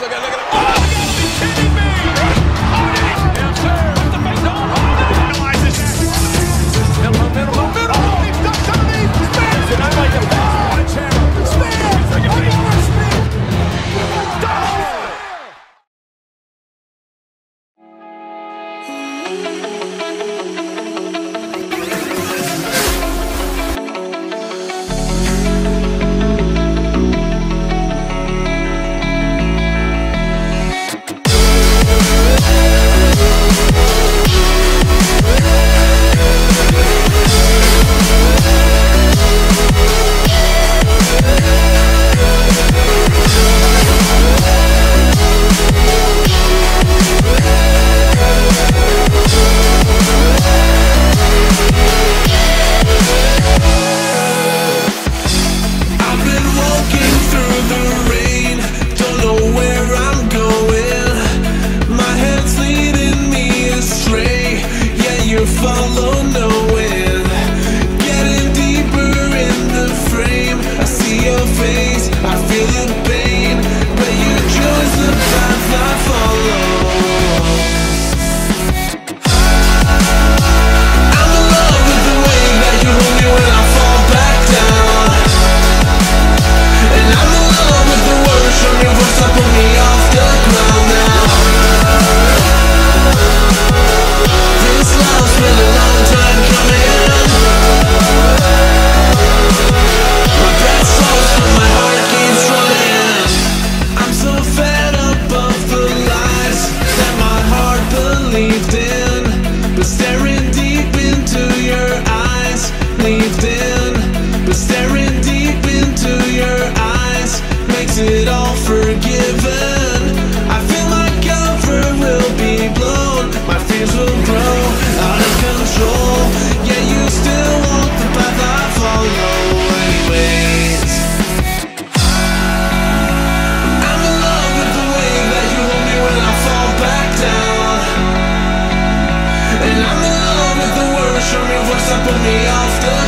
Look at, look at, luxury works up on me after?